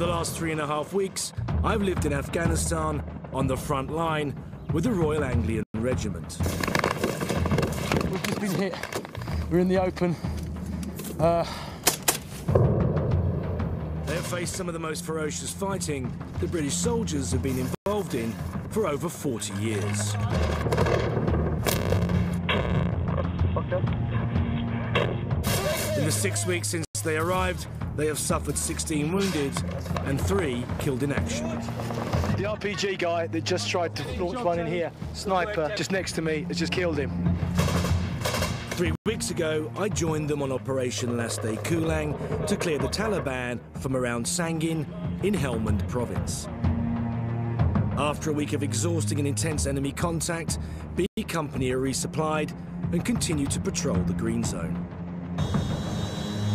the last three and a half weeks, I've lived in Afghanistan on the front line with the Royal Anglian Regiment. We've just been hit. We're in the open. Uh... They have faced some of the most ferocious fighting the British soldiers have been involved in for over 40 years. In the six weeks since they arrived, they have suffered 16 wounded and three killed in action. The RPG guy that just tried to launch one in here, sniper, just next to me, has just killed him. Three weeks ago, I joined them on Operation Lastay Kulang to clear the Taliban from around Sangin in Helmand province. After a week of exhausting and intense enemy contact, B Company are resupplied and continue to patrol the green zone.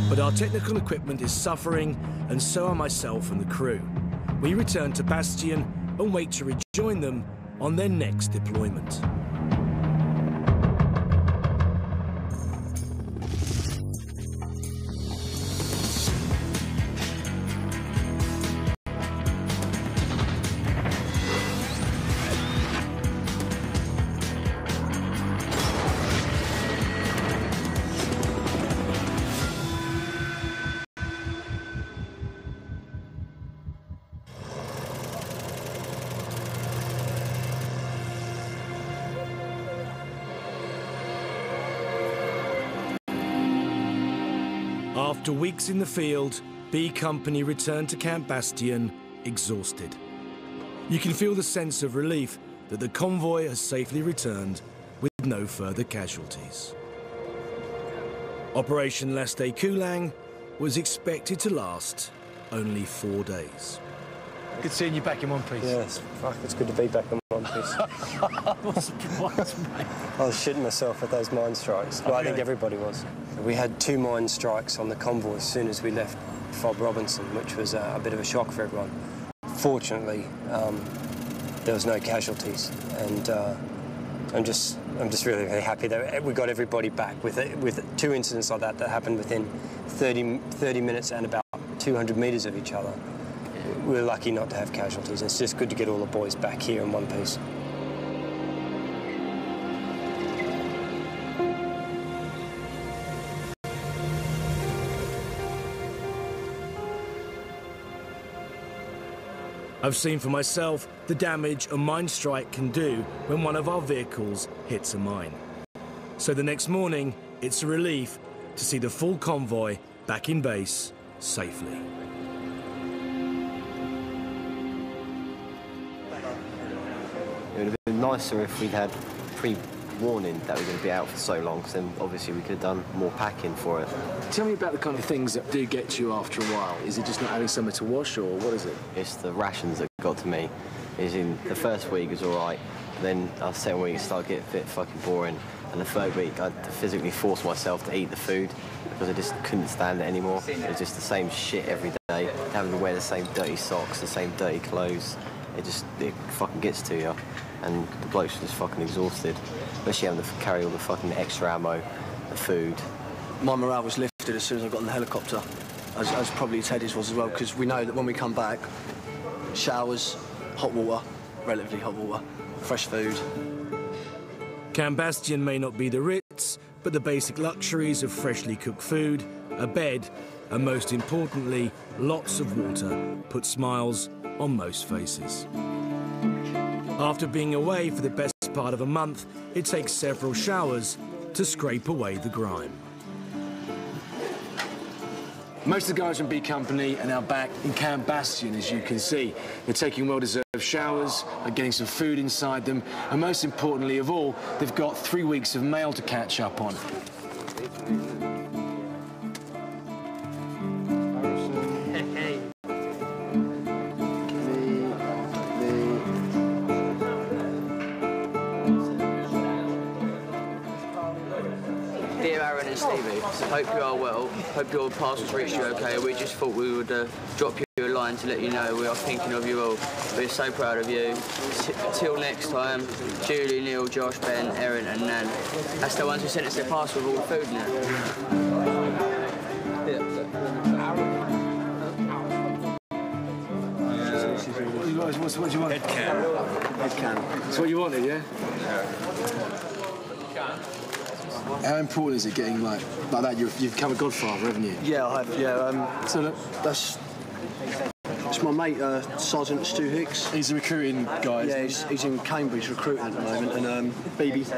But our technical equipment is suffering, and so are myself and the crew. We return to Bastion and wait to rejoin them on their next deployment. After weeks in the field, B Company returned to Camp Bastion exhausted. You can feel the sense of relief that the convoy has safely returned with no further casualties. Operation Lastay Kulang was expected to last only four days. Good seeing you back in one piece. Yes, fuck, it's good to be back in one piece. I was surprised, mate. I was shitting myself at those mine strikes. Well, I think everybody was. We had two mine strikes on the convoy as soon as we left Fob Robinson, which was uh, a bit of a shock for everyone. Fortunately, um, there was no casualties, and uh, I'm just I'm just really really happy that we got everybody back with it, with two incidents like that that happened within 30 30 minutes and about 200 meters of each other. We're lucky not to have casualties. It's just good to get all the boys back here in one piece. I've seen for myself the damage a mine strike can do when one of our vehicles hits a mine. So the next morning, it's a relief to see the full convoy back in base safely. It would have been nicer if we'd had pre-warning that we are going to be out for so long, because then obviously we could have done more packing for it. Tell me about the kind of things that do get you after a while. Is it just not having somewhere to wash, or what is it? It's the rations that got to me. Is in the first week was all right, then the second week it started getting a bit fucking boring, and the third week I had to physically force myself to eat the food because I just couldn't stand it anymore. It was just the same shit every day, having to wear the same dirty socks, the same dirty clothes. It just it fucking gets to you, and the blokes are just fucking exhausted, especially having to carry all the fucking extra ammo, the food. My morale was lifted as soon as I got in the helicopter, as, as probably Teddy's was as well, because we know that when we come back, showers, hot water, relatively hot water, fresh food. Camp Bastion may not be the Ritz, but the basic luxuries of freshly cooked food, a bed, and most importantly, lots of water put smiles on most faces. After being away for the best part of a month, it takes several showers to scrape away the grime. Most of the guys from B Company are now back in Camp Bastion, as you can see. They're taking well-deserved showers, they're getting some food inside them, and most importantly of all, they've got three weeks of mail to catch up on. Hope you are well. Hope your parcels reached you okay. We just thought we would uh, drop you a line to let you know we are thinking of you all. We're so proud of you. T till next time, Julie, Neil, Josh, Ben, Erin and Nan. That's the ones who sent us their parcel with all the food in it. what, what, what do you want? Head can. Head can. That's what you wanted, yeah? How important is it getting like like that? You've, you've become a godfather, haven't you? Yeah, I have. Yeah, um, So look, that's it's my mate uh, Sergeant Stu Hicks. he's a recruiting guy. Yeah, he's, he's in Cambridge recruiting at the moment, and um, BB.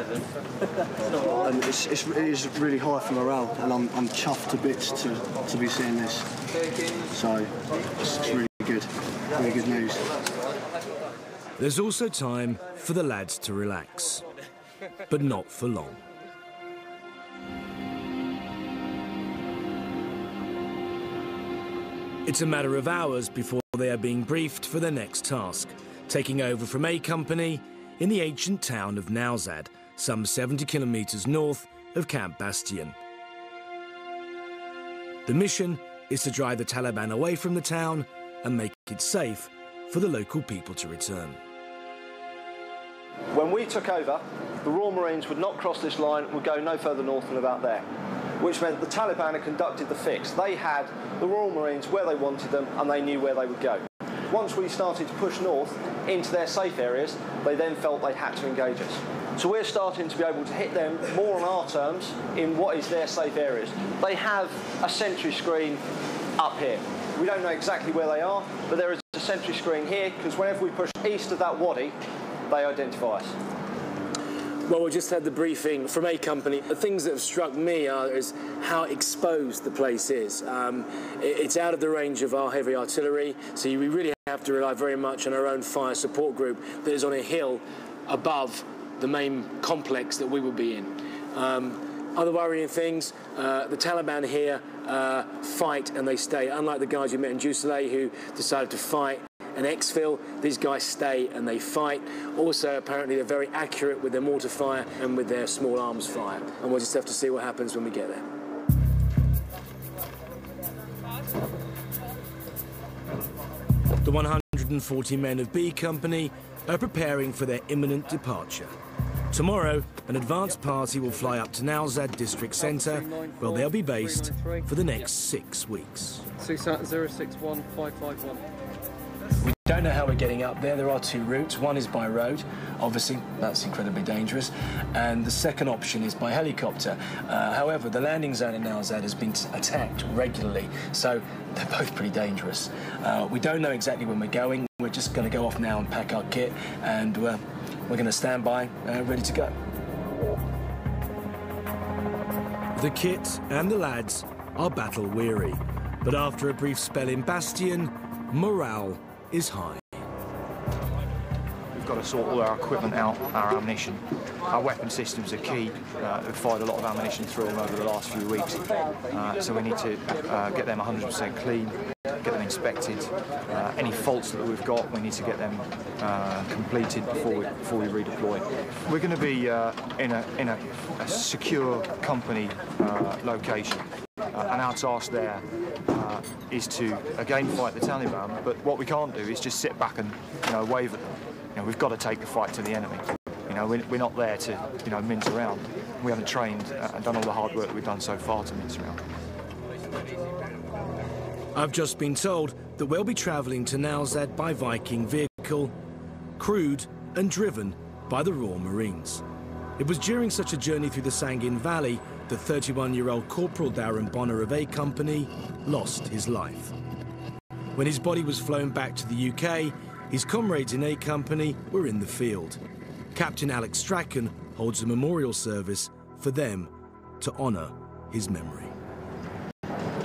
And it's, it's, it is really high for morale, and I'm, I'm chuffed to bits to, to be seeing this. So it's, it's really good, really good news. There's also time for the lads to relax, but not for long. It's a matter of hours before they are being briefed for their next task, taking over from A Company in the ancient town of Nowzad, some 70 kilometres north of Camp Bastion. The mission is to drive the Taliban away from the town and make it safe for the local people to return. When we took over, the Royal Marines would not cross this line, would go no further north than about there, which meant the Taliban had conducted the fix. They had the Royal Marines where they wanted them and they knew where they would go. Once we started to push north into their safe areas, they then felt they had to engage us. So we're starting to be able to hit them more on our terms in what is their safe areas. They have a sentry screen up here. We don't know exactly where they are, but there is a sentry screen here because whenever we push east of that wadi, they identify us. Well, we just had the briefing from A Company. The things that have struck me are is how exposed the place is. Um, it- it's out of the range of our heavy artillery, so we really have to rely very much on our own fire support group that is on a hill above the main complex that we will be in. Um, other worrying things, uh, the Taliban here uh, fight and they stay. Unlike the guys you met in Jusilei who decided to fight and exfil, these guys stay and they fight. Also, apparently, they're very accurate with their mortar fire and with their small arms fire. And we'll just have to see what happens when we get there. The 140 men of B Company are preparing for their imminent departure. Tomorrow, an advance party will fly up to Nowzad District Centre, where they'll be based for the next six weeks. CSAT uh, 061551. We don't know how we're getting up there. There are two routes. One is by road, obviously, that's incredibly dangerous. And the second option is by helicopter. Uh, however, the landing zone in Nowzad has been attacked regularly, so they're both pretty dangerous. Uh, we don't know exactly when we're going. We're just going to go off now and pack our kit, and uh, we're going to stand by, uh, ready to go. The kit and the lads are battle weary, but after a brief spell in Bastion, morale is high. We've got to sort all our equipment out, our ammunition. Our weapon systems are key. Uh, we've fired a lot of ammunition through them over the last few weeks. Uh, so we need to uh, get them 100% clean, get them inspected. Uh, any faults that we've got, we need to get them uh, completed before we, before we redeploy. We're going to be uh, in, a, in a, a secure company location. Uh, and our task there uh, is to again fight the Taliban. But what we can't do is just sit back and you know wave at them. You know, we've got to take the fight to the enemy. You know, we're, we're not there to you know mince around. We haven't trained uh, and done all the hard work we've done so far to mince around. I've just been told that we'll be travelling to Nowzad by Viking vehicle, crewed and driven by the Royal Marines. It was during such a journey through the Sangin Valley that 31-year-old Corporal Darren Bonner of A Company lost his life. When his body was flown back to the UK, his comrades in A Company were in the field. Captain Alex Strachan holds a memorial service for them to honour his memory.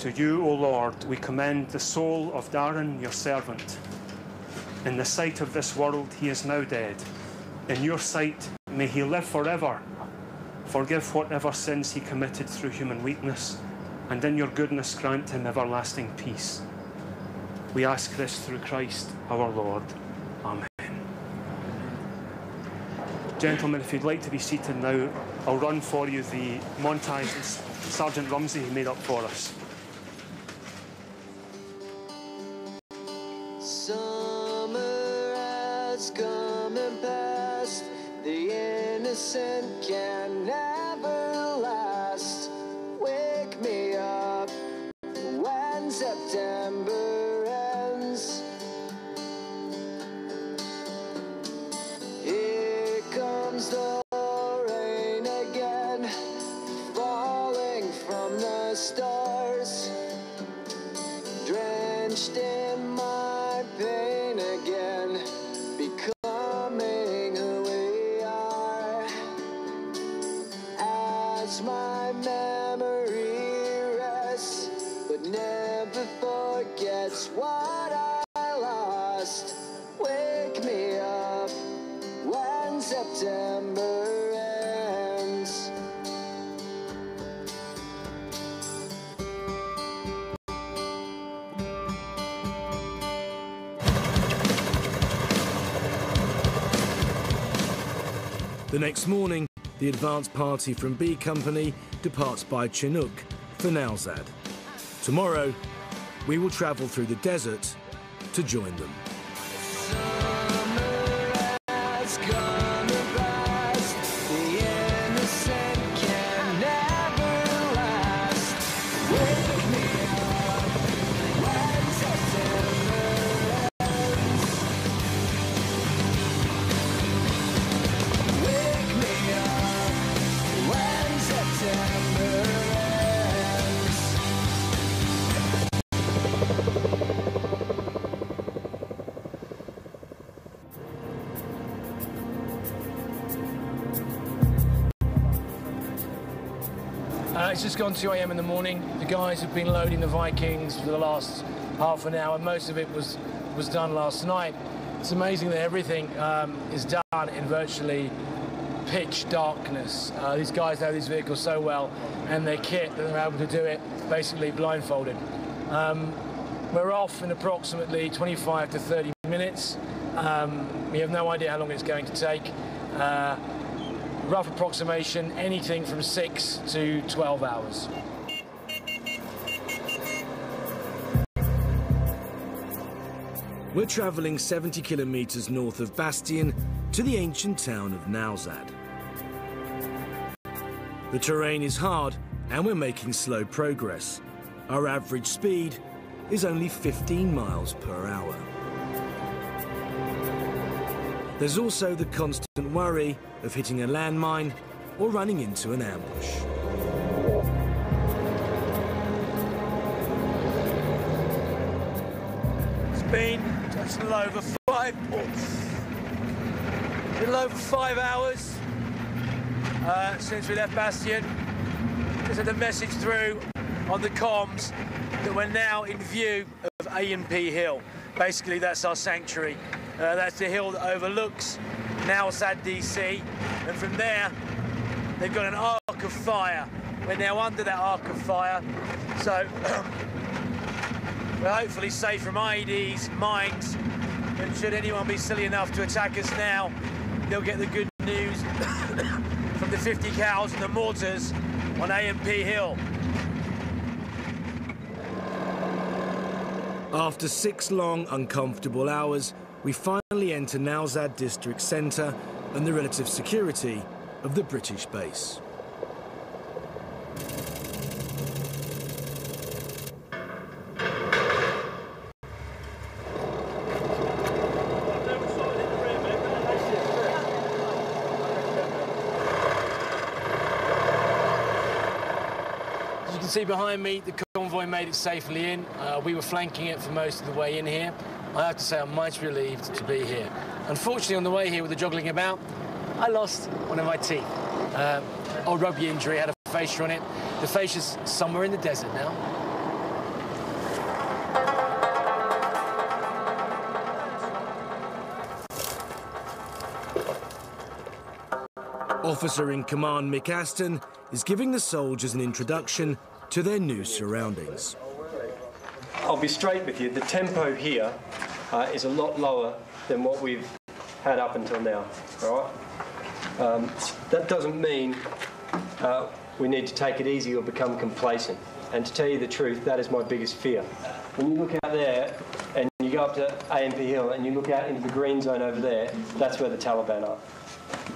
To you, O Lord, we commend the soul of Darren, your servant. In the sight of this world, he is now dead. In your sight, may he live forever. Forgive whatever sins he committed through human weakness, and in your goodness grant him everlasting peace. We ask this through Christ our Lord. Amen. Gentlemen, if you'd like to be seated now, I'll run for you the montage that Sergeant Rumsey made up for us. Summer has come and passed. The innocent can never last. Wake me up when September next morning, the advance party from B Company departs by Chinook for Nowzad. Tomorrow, we will travel through the desert to join them. It's just gone 2 a.m. in the morning. The guys have been loading the Vikings for the last half an hour. Most of it was was done last night. It's amazing that everything um, is done in virtually pitch darkness. Uh, these guys know these vehicles so well, and their kit that they're able to do it basically blindfolded. Um, we're off in approximately 25 to 30 minutes. Um, we have no idea how long it's going to take. Uh, rough approximation, anything from 6 to 12 hours. We're travelling 70 kilometres north of Bastion to the ancient town of Nowzad. The terrain is hard and we're making slow progress. Our average speed is only 15 miles per hour. There's also the constant worry of hitting a landmine or running into an ambush. It's been just a little over five, a little over five hours uh, since we left Bastion. Just had a message through on the comms that we're now in view of ANP Hill. Basically, that's our sanctuary. Uh, that's the hill that overlooks Nowzad DC, and from there they've got an arc of fire. We're now under that arc of fire, so we're hopefully safe from IEDs, mines, and should anyone be silly enough to attack us now, they'll get the good news from the 50 cals and the mortars on ANP Hill. After six long, uncomfortable hours, we finally enter Nowzad District Centre and the relative security of the British base. As you can see behind me, the convoy made it safely in. Uh, we were flanking it for most of the way in here. I have to say I'm mighty relieved to be here. Unfortunately, on the way here with the joggling about, I lost one of my teeth. Uh, old rugby injury, had a fascia on it. The fascia's somewhere in the desert now. Officer in command Mick Aston is giving the soldiers an introduction to their new surroundings. I'll be straight with you. The tempo here uh, is a lot lower than what we've had up until now. All right. Um, that doesn't mean uh, we need to take it easy or become complacent. And to tell you the truth, that is my biggest fear. When you look out there and you go up to ANP Hill and you look out into the green zone over there, that's where the Taliban are.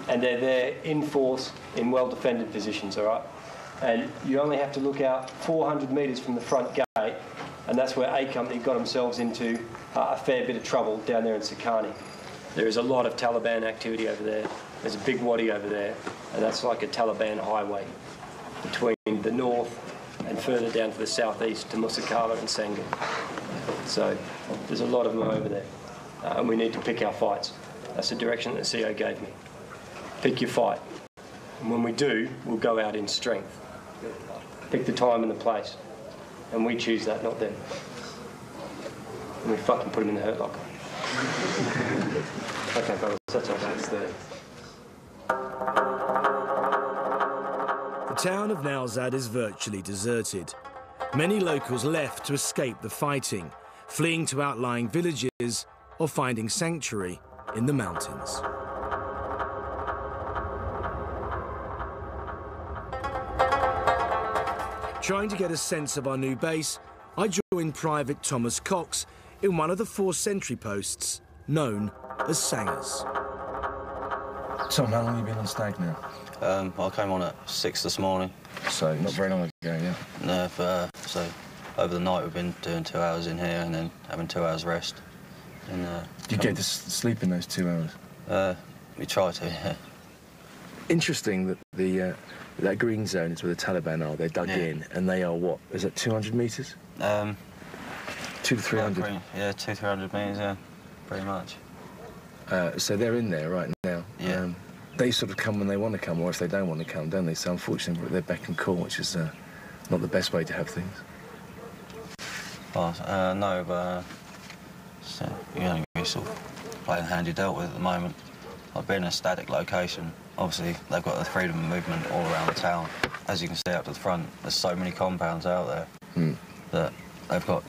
And they're there in force in well defended positions, all right? And you only have to look out 400 metres from the front gate, and that's where A Company got themselves into uh, a fair bit of trouble down there in Sakani. There is a lot of Taliban activity over there. There's a big wadi over there, and that's like a Taliban highway between the north and further down to the southeast to Musa Qala and Sangin. So there's a lot of them over there, uh, and we need to pick our fights. That's the direction that the CO gave me. Pick your fight. And when we do, we'll go out in strength. Pick the time and the place. And we choose that, not them. And we fucking put them in the hurt locker. okay, fellas, that's all. That's the... The town of Nowzad is virtually deserted. Many locals left to escape the fighting, fleeing to outlying villages or finding sanctuary in the mountains. Trying to get a sense of our new base, I joined Private Thomas Cox in one of the four sentry posts known as Sangers. Tom, how long have you been on stag now? Um, I came on at six this morning. So not very long ago, yeah. No, but, uh, so over the night we've been doing two hours in here and then having two hours rest. And, uh, Do you get to sleep in those two hours? Uh, we try to, yeah. Interesting that the uh, that green zone is where the Taliban are. They're dug in, and they are what? Is it 200 meters? Um, Two to 300. pretty- Yeah, two, three hundred metres, yeah, pretty much. Uh, so they're in there right now. Yeah. Um, they sort of come when they want to come, or if they don't want to come, don't they? So unfortunately, they're back and call, which is uh, not the best way to have things. But, uh, no, but uh, so, you're sort of playing the hand you dealt with at the moment. I've been in a static location. Obviously, they've got the freedom of movement all around the town. As you can see up to the front, there's so many compounds out there Hmm. that they've got.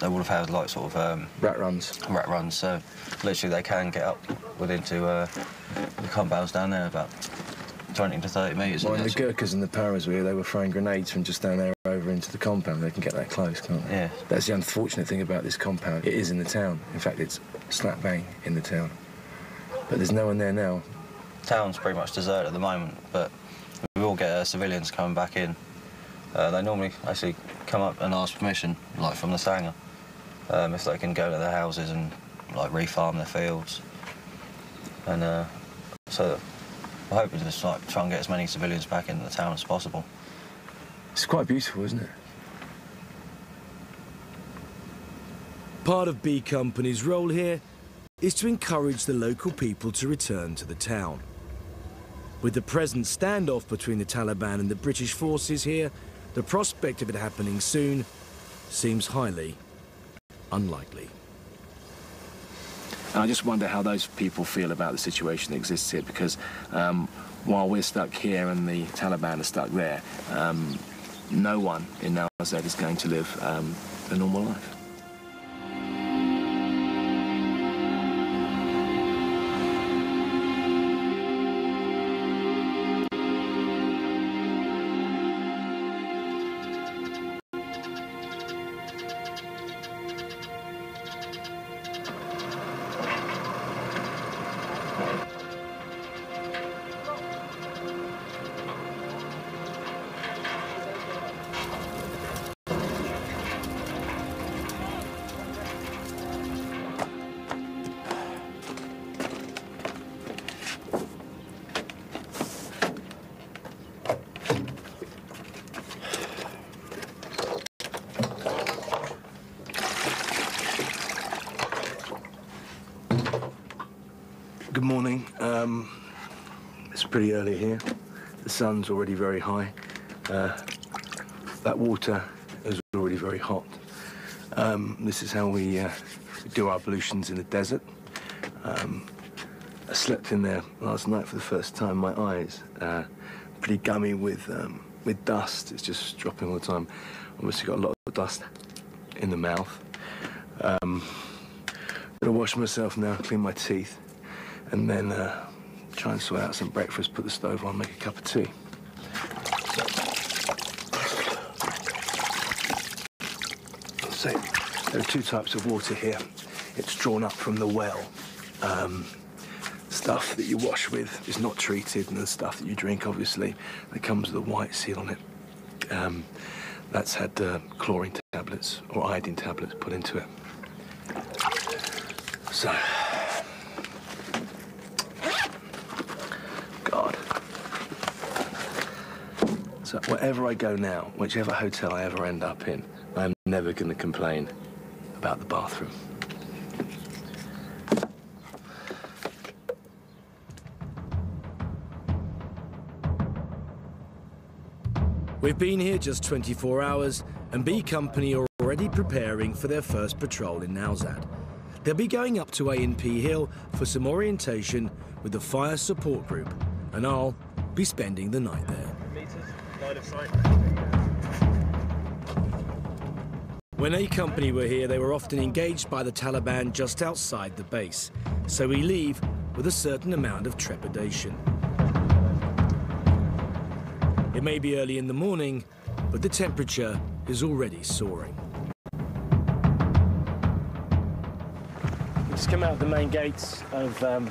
They would have had like sort of um, rat runs. Rat runs. So literally, they can get up within to uh, the compounds down there about 20 to 30 metres. Well, the Gurkhas and the Paras were here, they were throwing grenades from just down there over into the compound. They can get that close, can't they? Yeah. That's the unfortunate thing about this compound. It is in the town. In fact, it's slap bang in the town. But there's no one there now. Town's pretty much deserted at the moment, but we will get uh, civilians coming back in. Uh, they normally actually come up and ask permission, like from the Sanger, um, if they can go to their houses and like refarm their fields. And uh, so we're hoping to just like try and get as many civilians back into the town as possible. It's quite beautiful, isn't it? Part of B Company's role here is to encourage the local people to return to the town. With the present standoff between the Taliban and the British forces here, the prospect of it happening soon seems highly unlikely. And I just wonder how those people feel about the situation that exists here because um, while we're stuck here and the Taliban are stuck there, um, no one in Nowzad is going to live um, a normal life. Good morning. Um, it's pretty early here. The sun's already very high. Uh, that water is already very hot. Um, this is how we uh, do our ablutions in the desert. Um, I slept in there last night for the first time. My eyes uh, pretty gummy with um, with dust. It's just dropping all the time. Obviously got a lot of dust in the mouth. Um, gonna wash myself now, clean my teeth, and then uh, try and sort out some breakfast. Put the stove on, make a cup of tea. So there are two types of water here. It's drawn up from the well. Um, stuff that you wash with is not treated, and the stuff that you drink, obviously, that comes with a white seal on it. Um, that's had uh, chlorine tablets or iodine tablets put into it. So, So wherever I go now, whichever hotel I ever end up in, I'm never going to complain about the bathroom. We've been here just 24 hours, and B Company are already preparing for their first patrol in Nowzad. They'll be going up to ANP Hill for some orientation with the fire support group, and I'll be spending the night there. When A Company were here, they were often engaged by the Taliban just outside the base, so we leave with a certain amount of trepidation. It may be early in the morning, but the temperature is already soaring. We just come out of the main gates of, um,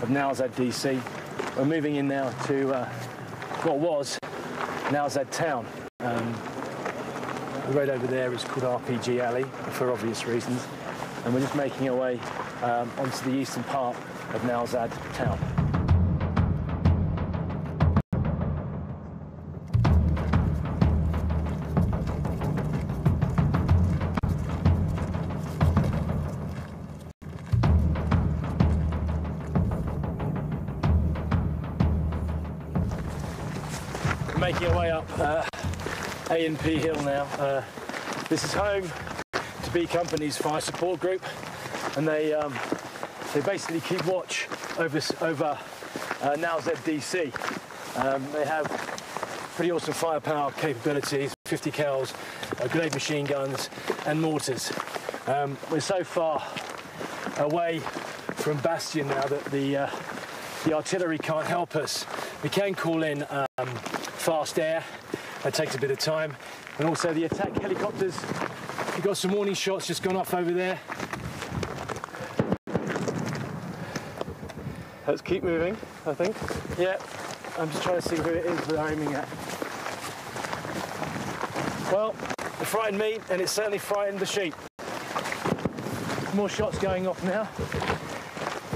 of Nowzad DC. We're moving in now to uh, what was Nowzad town. Um, the road over there is called RPG Alley for obvious reasons, and we're just making our way um, onto the eastern part of Nowzad town. ANP Hill now. Uh, this is home to B Company's fire support group, and they um, they basically keep watch over over uh, now ZDC. Um, they have pretty awesome firepower capabilities, 50 cals, uh, grenade machine guns, and mortars. Um, we're so far away from Bastion now that the uh, the artillery can't help us. We can call in um, fast air. That takes a bit of time. And also the attack helicopters. We've got some warning shots just gone off over there. Let's keep moving, I think. Yeah, I'm just trying to see who it is they're aiming at. Well, it frightened me, and it certainly frightened the sheep. More shots going off now.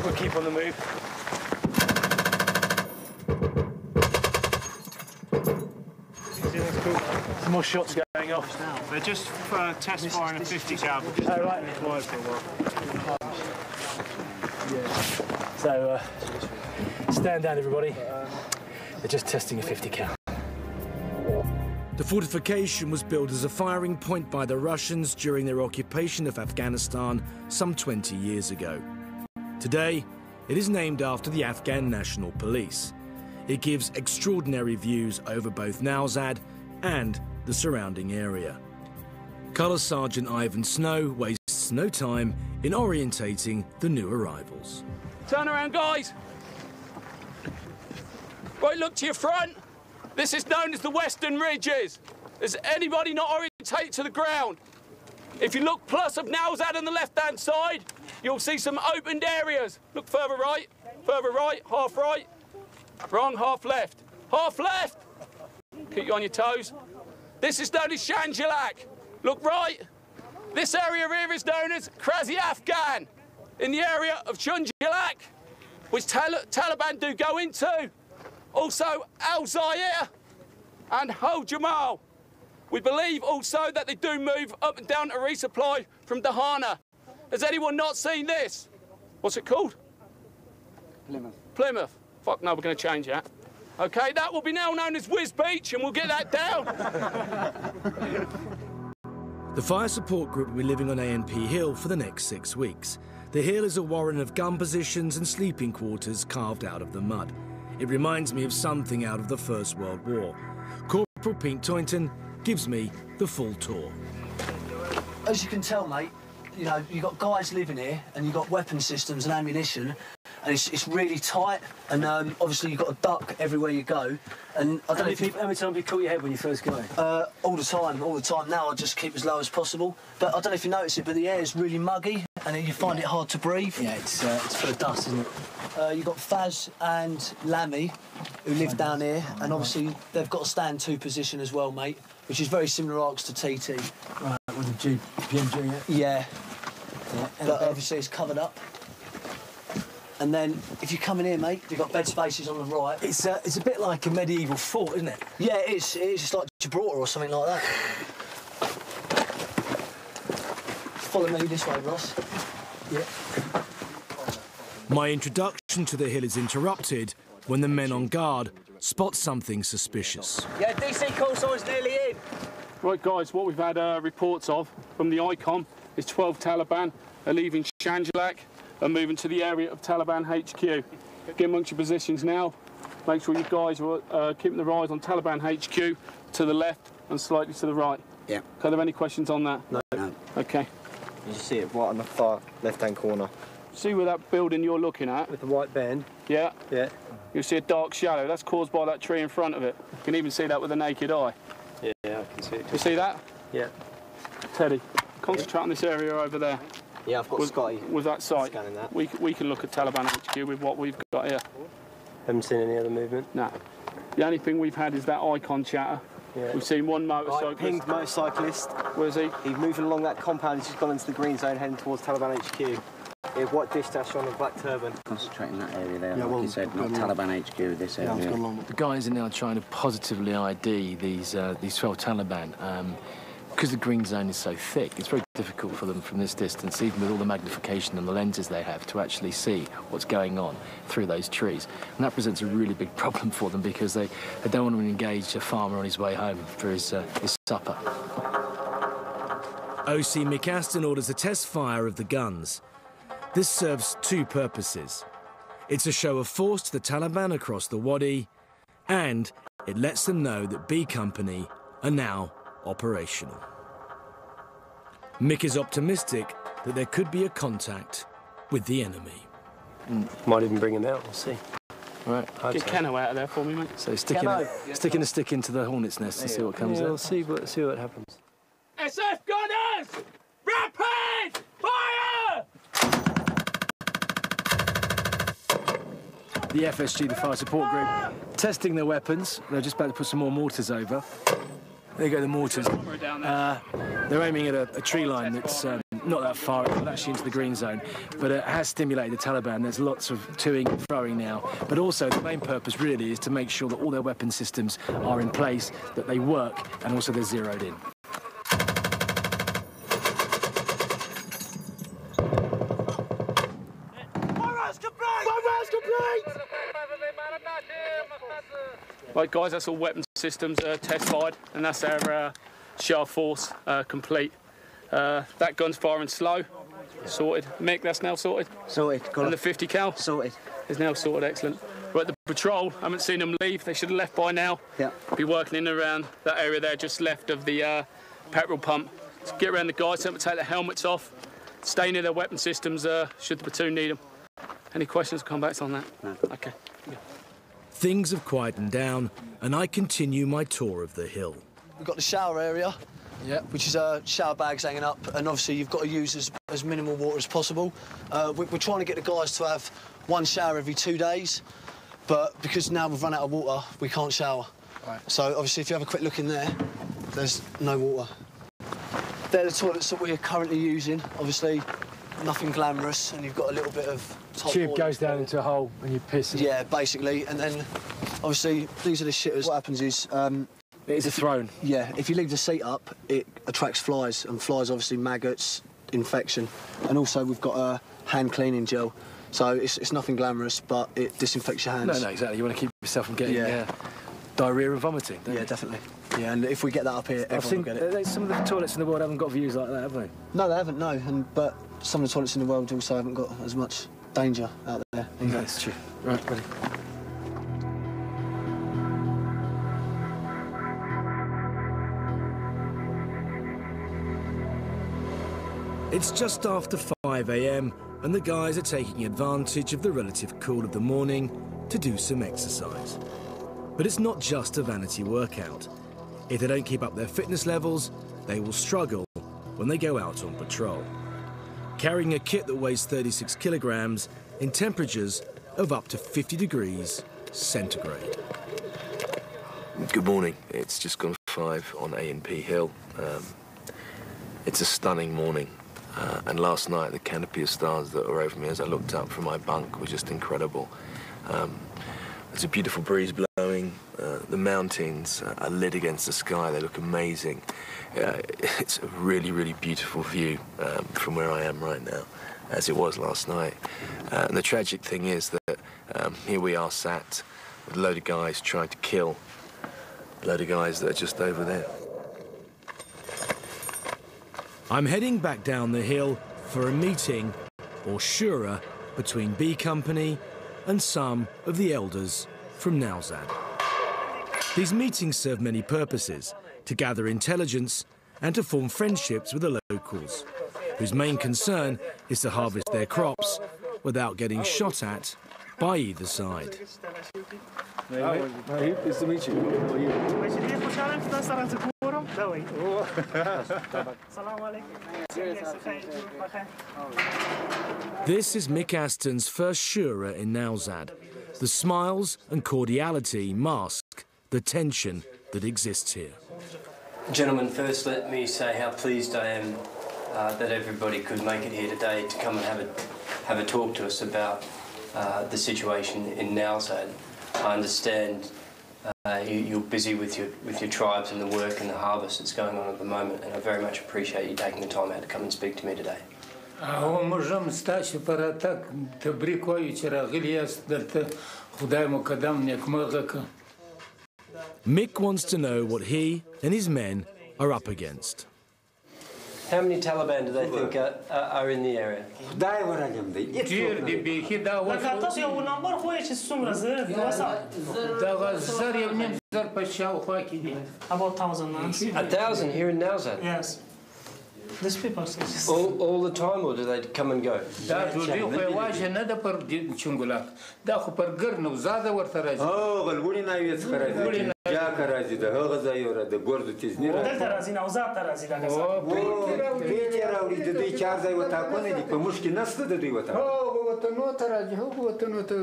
We'll keep on the move. More shots going off. Now. They're just uh, test firing a 50 cal. Oh, right. So, uh, stand down, everybody. They're just testing a 50 cal. The fortification was built as a firing point by the Russians during their occupation of Afghanistan some 20 years ago. Today, it is named after the Afghan National Police. It gives extraordinary views over both Nowzad and the surrounding area. Colour Sergeant Ivan Snow wastes no time in orientating the new arrivals. Turn around, guys. Right, look to your front. This is known as the Western Ridges. Is anybody not orientated to the ground? If you look plus of Nowzad on the left-hand side, you'll see some opened areas. Look further right, further right, half right. Wrong, half left. Half left! Keep you on your toes. This is known as Shanjalak. Look right. This area here is known as Krazi Afghan. In the area of Chunjalak, which Tal- Taliban do go into. Also Al Zaire and Ho Jamal. We believe also that they do move up and down to resupply from Dahana. Has anyone not seen this? What's it called? Plymouth. Plymouth. Fuck no, we're going to change that. Okay, that will be now known as Whiz Beach, and we'll get that down. The fire support group will be living on ANP Hill for the next six weeks. The hill is a warren of gun positions and sleeping quarters carved out of the mud. It reminds me of something out of the First World War. Corporal Pete Toynton gives me the full tour. As you can tell, mate, you know, you've got guys living here and you've got weapon systems and ammunition and it's, it's really tight and um, obviously you've got a duck everywhere you go and I don't know if you... How many times you caught your head when you first here? Uh, all the time, all the time. Now I just keep as low as possible. But I don't know if you notice it, but the air is really muggy and you find it hard to breathe. Yeah, it's, uh, it's full of dust, isn't it? Uh, you've got Faz and Lammy, who live down here, and obviously they've got a stand two position as well, mate, which is very similar arcs to TT. Right, with the G- PMG, yeah? Yeah. Yeah, and But obviously it's covered up. And then if you come in here, mate, you've got bed spaces on the right. It's a, it's a bit like a medieval fort, isn't it? Yeah, it is. It is. It's like Gibraltar or something like that. Follow me this way, Ross. Yeah. My introduction to the hill is interrupted when the men on guard spot something suspicious. Yeah, DC call sign's nearly in. Right, guys, what we've had uh, reports of from the ICOM is 12 Taliban are leaving Shanjalak and moving to the area of Taliban HQ. Get amongst your positions now. Make sure you guys are uh, keeping their eyes on Taliban HQ to the left and slightly to the right. Yeah. Are there any questions on that? No. no. Okay. You see it right on the far left-hand corner. See where that building you're looking at? With the white band? Yeah. Yeah. You'll see a dark shadow. That's caused by that tree in front of it. You can even see that with the naked eye. Yeah, I can see it. You see that? Yeah. Teddy, concentrate on this area over there. Yeah, I've got with, Scotty with that site. scanning that. We, we can look at Taliban HQ with what we've got here. Haven't seen any other movement? No. The only thing we've had is that ICOM chatter. Yeah. We've seen one Right, motorcyclist. pinged motorcyclist. Where's he? He's moving along that compound. He's just gone into the green zone, heading towards Taliban HQ. He had white dish dash on a black turban. Concentrate in that area there, Yeah, like well, you said, not um, Taliban HQ, this area. The guys are now trying to positively ID these uh, these 12 Taliban. Um, because the green zone is so thick, it's very difficult for them from this distance, even with all the magnification and the lenses they have, to actually see what's going on through those trees. And that presents a really big problem for them because they, they don't want to engage a farmer on his way home for his, uh, his supper. OC Mick Aston orders a test fire of the guns. This serves two purposes. It's a show of force to the Taliban across the Wadi, and it lets them know that B Company are now operational. Mick is optimistic that there could be a contact with the enemy. Mm, might even bring him out, we'll see. Right. Get Keno out of there for me, mate. So sticking, Camo. a, sticking a stick into the hornet's nest to see what comes yeah, out. we'll see what, see what happens. SF gunners! Rapid! Fire! the FSG, the fire support group, testing their weapons. They're just about to put some more mortars over. There you go, the mortars. Uh, they're aiming at a, a tree line that's um, not that far, but actually into the green zone. But it has stimulated the Taliban. There's lots of toing and throwing now. But also, the main purpose really is to make sure that all their weapon systems are in place, that they work, and also they're zeroed in. Right, guys, that's all weapon systems test fired, and that's our uh, shell force uh, complete. Uh, that gun's firing slow. Sorted. Mick, that's now sorted. Sorted. Got and it. the 50 cal. Sorted. Is now sorted. Excellent. Right, the patrol. Haven't seen them leave. They should have left by now. Yeah. Be working in and around that area there, just left of the uh, petrol pump. So get around the guys. To take their helmets off. Stay near their weapon systems. Uh, should the platoon need them. Any questions? Come back on that. No. Okay. Things have quietened down, and I continue my tour of the hill. We've got the shower area, yeah. which is uh, shower bags hanging up, and obviously you've got to use as, as minimal water as possible. Uh, we, we're trying to get the guys to have one shower every two days, but because now we've run out of water, we can't shower. Right. So obviously, if you have a quick look in there, there's no water. They're the toilets that we're currently using. Obviously, nothing glamorous, and you've got a little bit of Tube goes down into a hole and you piss it. Yeah, basically, and then obviously these are the shitters. What happens is um, It's a throne. yeah, if you leave the seat up, it attracts flies, and flies obviously maggots, infection, and also we've got a hand cleaning gel. So it's, it's nothing glamorous, but it disinfects your hands. No, no, exactly. You want to keep yourself from getting Yeah. uh, diarrhea and vomiting, Yeah, you? definitely. Yeah, and if we get that up here, I've everyone seen will get it. uh, some of the toilets in the world haven't got views like that, have they? No, they haven't. No, and but some of the toilets in the world also haven't got as much danger out there. either. That's true. Right, ready. It's just after 5 a.m., and the guys are taking advantage of the relative cool of the morning to do some exercise. But it's not just a vanity workout. If they don't keep up their fitness levels, they will struggle when they go out on patrol. Carrying a kit that weighs 36 kilograms in temperatures of up to 50 degrees centigrade. Good morning. It's just gone five on A and P Hill. Um, it's a stunning morning. Uh, and last night, the canopy of stars that were over me as I looked up from my bunk was just incredible. Um, there's a beautiful breeze blowing. The mountains uh, are lit against the sky. They look amazing. Uh, it's a really, really beautiful view um, from where I am right now, as it was last night. Uh, and the tragic thing is that um, here we are sat with a load of guys trying to kill a load of guys that are just over there. I'm heading back down the hill for a meeting, or shura, between B Company and some of the elders from Nowzad. These meetings serve many purposes to gather intelligence and to form friendships with the locals, whose main concern is to harvest their crops without getting shot at by either side. This is Mick Aston's first Shura in Nowzad. The smiles and cordiality mask the tension that exists here. Gentlemen, first let me say how pleased I am uh, that everybody could make it here today to come and have a, have a talk to us about uh, the situation in Nowzad. I understand uh, you, are busy with your, with your tribes and the work and the harvest that's going on at the moment, and I very much appreciate you taking the time out to come and speak to me today. Mick wants to know what he and his men are up against. How many Taliban do they think are, are in the area? A thousand here in Nowzad? Yes. These people say just... All, all the time, or do they come and go? دا ډوډۍ خو یوازې نه ده پر چنګولاک دا خو پر ګر نوزاده ورته راځي هغه لوړې ناوې څخه راځي جا که راځي د هغه ځای را د ګردو تیزني دلته راځي نوزاد ته راځي دا کسان بیلې راوړي د دوی چار ځای وټاکونه دي په کې نسته د دوی وټاکونه هغه وطنو ته راځي هغه وطنو ته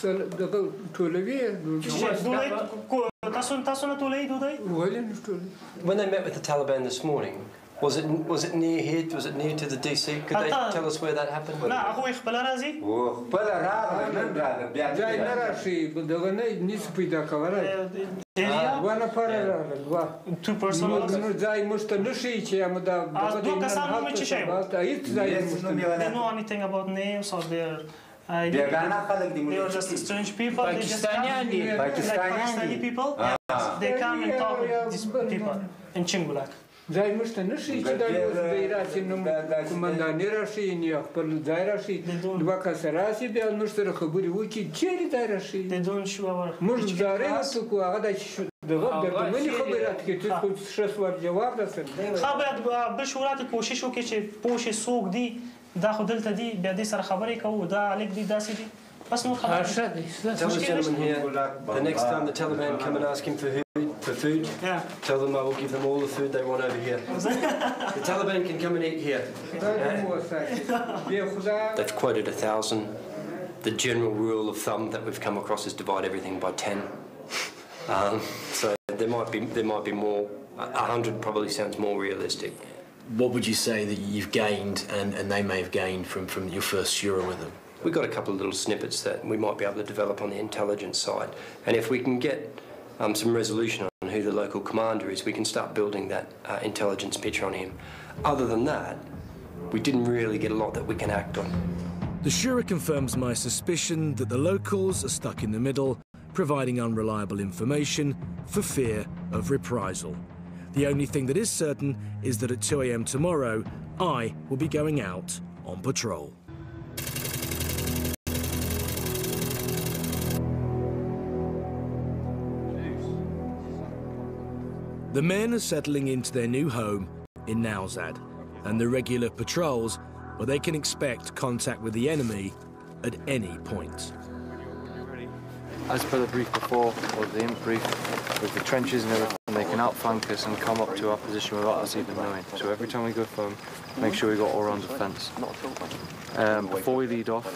سل- دغه ټولوي تاسو تاسو نه ټولې دوی ولې نه ټولوي When they met with the Taliban this morning, was it was it near here? Was it near to the DC? Could they Ata- tell us where that happened? نه هغه خپل راځي و خپل راغله نن راغله بیا ځای نه راشي دغه نه نیس پیدا کولای ونه پر راغل وا تو نو نو ځای مشته نشي چې هم دا از دو کسان نومې چی شی هیڅ ځای مشته They know anything about names or their uh, بیگانه خلک دي They are just strange people. They just come Pakistanian here, دي. like Pakistanian Pakistani دي. people. Ah. Yes, they come and talk with these people in Chingulak. ځای مشته نشي چې دا ځای راشي نو کومنداني راشي یا خپل ځای راشي دوه کس راشي بیا موږ سره خبرې وکړي چیرې ځای راشي موږ زارې وته کو هغه د دغه د منی خبرات کې ته خو ښه سوال جواب رسل ښه باید بشورات کوشش وکړي چې پوه شي څوک دي دا خو دلته دي بیا دې سره خبرې کوو دا لیک دي داسې دي بس نو خبرې Tell the gentleman here, the next time the Taliban come and ask him for food, for food tell them I will give them all the food they want over here. the Taliban can come and eat here. They've quoted a thousand. The general rule of thumb that we've come across is divide everything by ten. Um, so there might be there might be more. A hundred probably sounds more realistic. What would you say that you've gained and, and they may have gained from, from your first Shura with them? We've got a couple of little snippets that we might be able to develop on the intelligence side. And if we can get um, some resolution on who the local commander is, we can start building that uh, intelligence picture on him. Other than that, we didn't really get a lot that we can act on. The Shura confirms my suspicion that the locals are stuck in the middle, providing unreliable information for fear of reprisal. The only thing that is certain is that at 2 a.m. tomorrow, I will be going out on patrol. The men are settling into their new home in Nowzad, and the regular patrols where they can expect contact with the enemy at any point. As per the brief before, or the in brief, with the trenches and everything, they can outflank us and come up to our position without us even knowing. So every time we go for them, make sure we got all round defence. Um, before we lead off,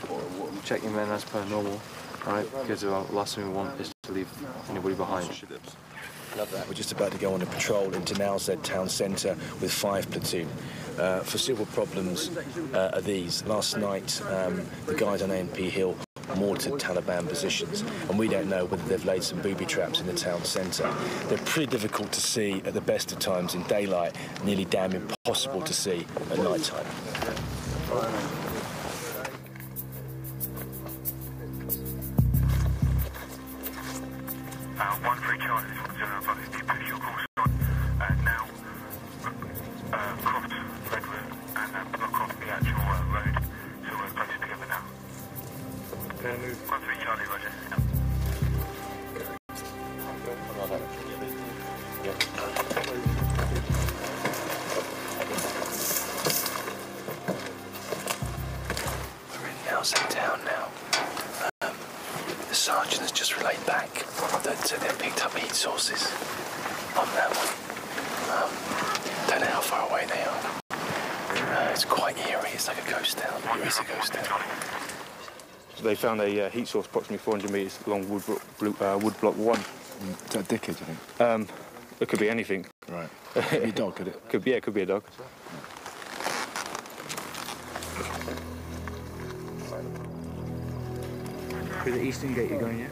check your men as per normal, right? Because the last thing we want is to leave anybody behind. Love that. We're just about to go on a patrol into Nowzad town centre with 5 platoon. uh, foreseeable problems uh, are these. Last night, um, the guys on ANP Hill mortared Taliban positions, and we don't know whether they've laid some booby traps in the town centre. They're pretty difficult to see at the best of times in daylight, nearly damn impossible to see at night time. Found a uh, heat source approximately 400 metres along Wood, Blo- uh, Wood Block 1. Is that a dicker, you think? Um, it could be anything. Right. Could be a dog, could it? Could be, yeah, it could be a dog. Through the eastern gate you're going, yeah?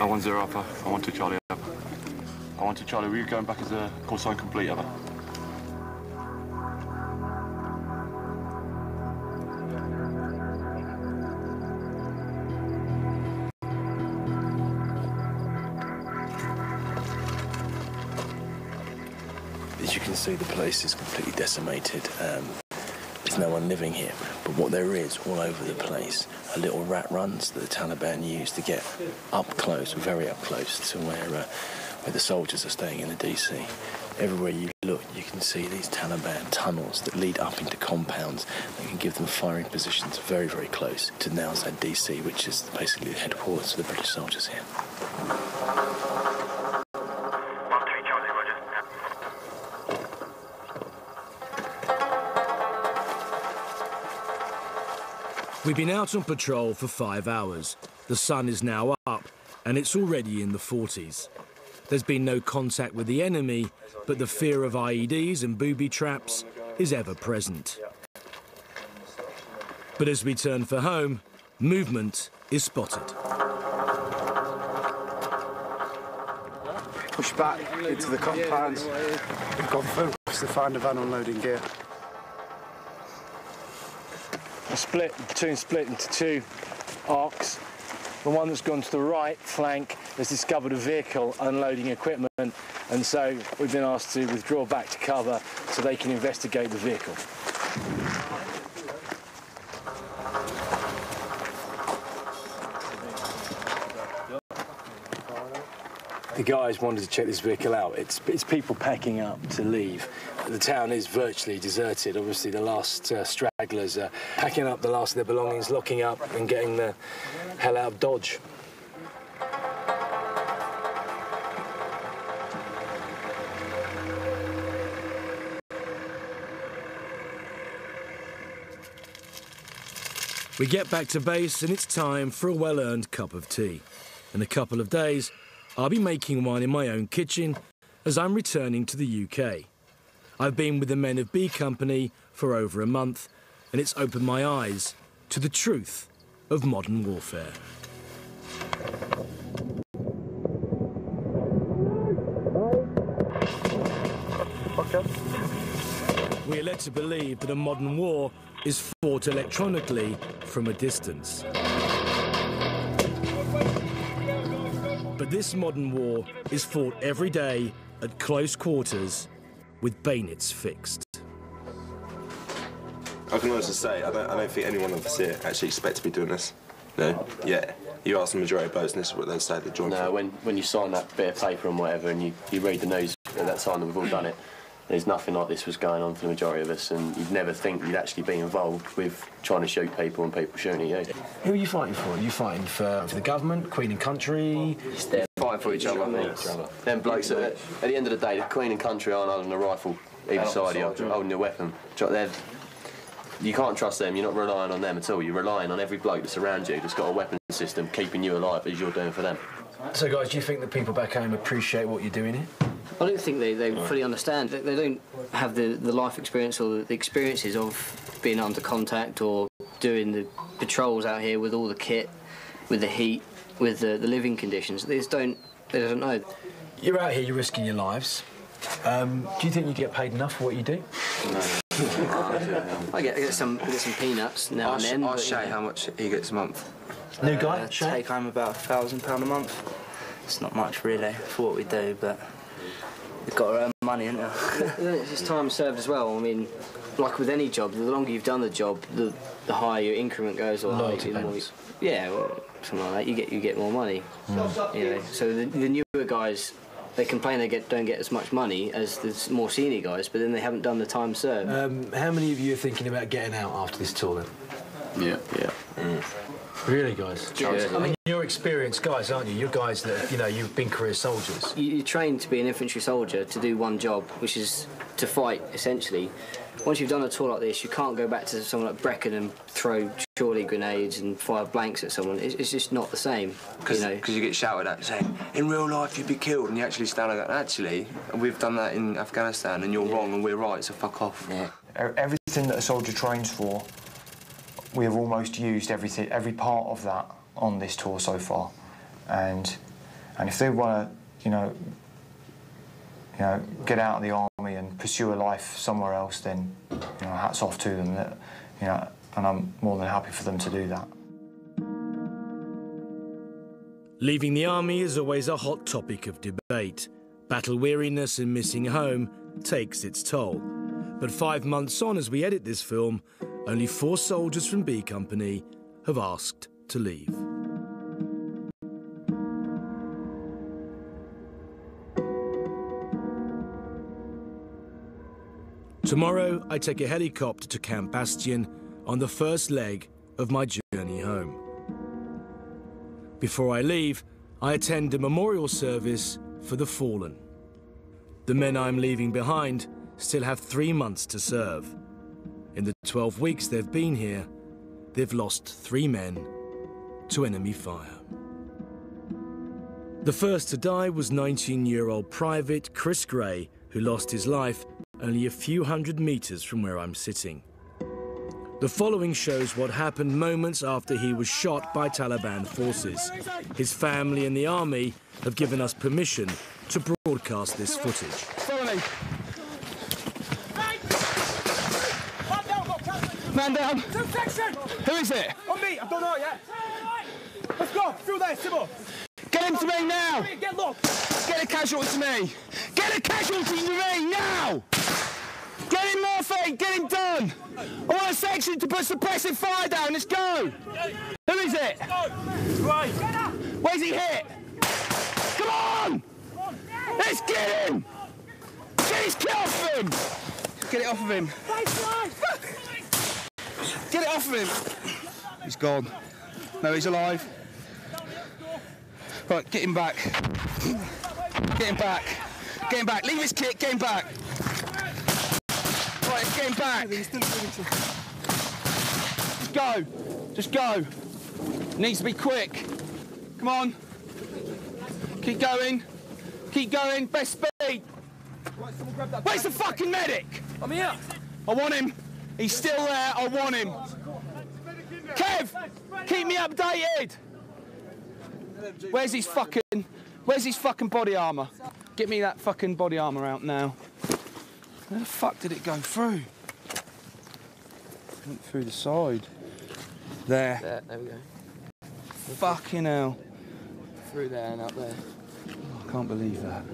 I want zero upper. I want to Charlie upper. I want to Charlie. Were you going back as a call sign complete upper? See, the place is completely decimated. Um, there's no one living here. But what there is all over the place are little rat runs that the Taliban use to get up close, very up close to where, uh, where the soldiers are staying in the DC. Everywhere you look, you can see these Taliban tunnels that lead up into compounds that can give them firing positions very, very close to Nowzad DC, which is basically the headquarters of the British soldiers here. We've been out on patrol for five hours. The sun is now up, and it's already in the 40s. There's been no contact with the enemy, but the fear of IEDs and booby traps is ever present. But as we turn for home, movement is spotted. Push back into the compounds. We've gone focus to find a van unloading gear. Split, the platoon split into two arcs. The one that's gone to the right flank has discovered a vehicle unloading equipment, and so we've been asked to withdraw back to cover so they can investigate the vehicle. The guys wanted to check this vehicle out. It's, it's people packing up to leave. The town is virtually deserted. Obviously, the last uh, stragglers are packing up the last of their belongings, locking up, and getting the hell out of Dodge. We get back to base and it's time for a well earned cup of tea. In a couple of days, I'll be making one in my own kitchen as I'm returning to the UK. I've been with the men of B Company for over a month and it's opened my eyes to the truth of modern warfare. We're led to believe that a modern war is fought electronically from a distance. But this modern war is fought every day at close quarters with bayonets fixed. I can honestly say, I don't, I don't think anyone of us here actually expect to be doing this. No? Yeah. You ask the majority of blokes, and this is what they say they join No, for. when, when you sign that bit of paper and whatever, and you, you read the news at that time that we've all done it, there's nothing like this was going on for the majority of us, and you'd never think you'd actually be involved with trying to shoot people and people shooting at you. Who are you fighting for? Are you fighting for, for the government, Queen and Country? They're fighting for each other. Them blokes, at, at the end of the day, the Queen and Country aren't holding a rifle either side of you, holding a weapon. They're, you can't trust them, you're not relying on them at all. You're relying on every bloke that's around you that's got a weapon system keeping you alive as you're doing for them. So, guys, do you think the people back home appreciate what you're doing here? I don't think they, they fully understand. They, they don't have the, the life experience or the, the experiences of being under contact or doing the patrols out here with all the kit, with the heat, with the, the living conditions. They just don't. They don't know. You're out here, you're risking your lives. Um, do you think you get paid enough for what you do? I get, I get some I get some peanuts now I'll and then. I'll but, show you you how much he gets a month. New guy, Uh, Shay? take home about a thousand pound a month. It's not much really for what we do, but we've got our own money, ain't we? Yeah, it's time served as well. I mean, like with any job, the longer you've done the job, the, the higher your increment goes, or Loyalty the more you- yeah, well, something like that. You get you get more money. Mm. You know, so the, the newer guys. They complain they get don't get as much money as the more senior guys, but then they haven't done the time served. Um, how many of you are thinking about getting out after this tour then? Yeah. Yeah. Really, guys? Yeah. I mean, you're experienced guys, aren't you? You're guys that, you know, you've been career soldiers. You, you train to be an infantry soldier to do one job, which is to fight, essentially. Once you've done a tour like this, you can't go back to someone like Brecon and throw surely grenades and fire blanks at someone. It's, it's just not the same. Because you know. you get shouted at saying, in real life you'd be killed, and you actually stand there and go, actually, we've done that in Afghanistan, and you're wrong and we're right, so fuck off. Yeah. E- Everything that a soldier trains for, we have almost used everything, every part of that on this tour so far, and and if they want to, you know, you know, get out of the army and pursue a life somewhere else, then you know, hats off to them. That, you know, and I'm more than happy for them to do that. Leaving the army is always a hot topic of debate. Battle weariness and missing home takes its toll. But five months on, as we edit this film, only four soldiers from B Company have asked to leave. Tomorrow, I take a helicopter to Camp Bastion on the first leg of my journey home. Before I leave, I attend a memorial service for the fallen. The men I'm leaving behind still have three months to serve. In the 12 weeks they've been here, they've lost three men to enemy fire. The first to die was 19 year old Private Chris Gray, who lost his life only a few hundred metres from where I'm sitting. The following shows what happened moments after he was shot by Taliban forces. His family and the army have given us permission to broadcast this footage. Follow me. Man down. Who is it? On me, I don't know yet. Let's go, through there, Simo. Get him to me now. Get low. Get a casualty to me. Get a casualty to me now. Get him Murphy. Get him done. I want a section to put suppressive fire down. Let's go. Who is it? Right. Where's he hit? Come on. Let's get him. Get his kit off him. Get it off of him. Get it off of him. He's gone. No, he's alive. Right, get him back. Get him back. Get him back. Leave his kit. Get him back. Right, let's get him back. Just go. Just go. Needs to be quick. Come on. Keep going. Keep going. Best speed. Where's the fucking medic? I'm here. I want him. He's still there. I want him. Kev, keep me updated. Where's his fucking? Where's his fucking body armor? Get me that fucking body armor out now. Where the fuck did it go through? Went through the side. There. There, there we go. Fucking hell. Through there and up there. Oh, I can't believe that.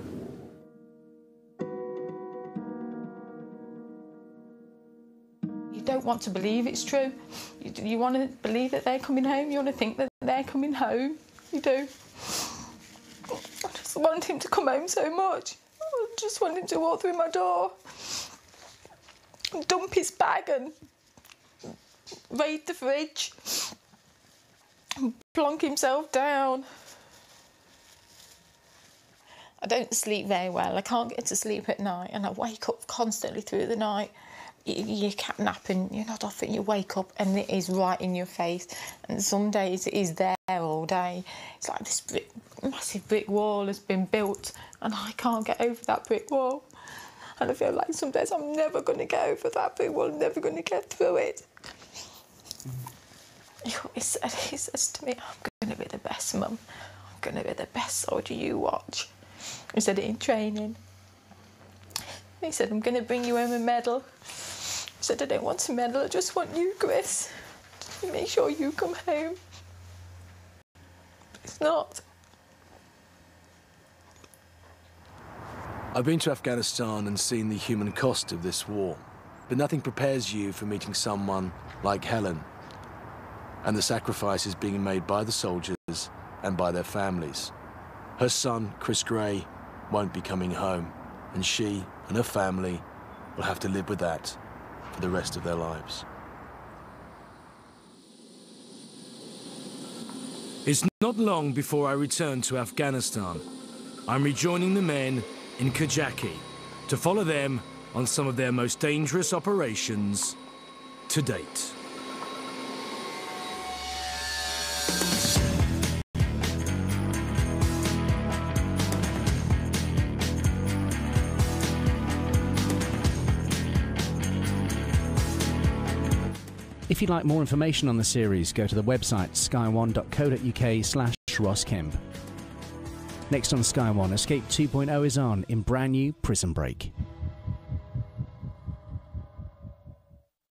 You don't want to believe it's true. You, you want to believe that they're coming home. You want to think that they're coming home. You do. I just want him to come home so much. I just want him to walk through my door, dump his bag and raid the fridge, and plonk himself down. I don't sleep very well. I can't get to sleep at night, and I wake up constantly through the night. You, you can't nap and you're not off it. You wake up and it is right in your face. And some days it is there all day. It's like this massive brick wall has been built And I can't get over that brick wall. And I feel like some days I'm never going to get over that brick wall, never going to get through it. He said, he says to me, I'm going to be the best mum. I'm going to be the best soldier you watch. He said it in training. He said, I'm going to bring you home a medal. He said, I don't want a medal, I just want you, Chris. Make sure you come home. It's not. I've been to Afghanistan and seen the human cost of this war, but nothing prepares you for meeting someone like Helen and the sacrifices being made by the soldiers and by their families. Her son, Chris Gray, won't be coming home, and she and her family will have to live with that for the rest of their lives. It's not long before I return to Afghanistan. I'm rejoining the men in Kajaki to follow them on some of their most dangerous operations to date. If you'd like more information on the series, go to the website sky1.co.uk slash rosskemp. Next on Sky One, Escape 2.0 is on in brand new Prison Break.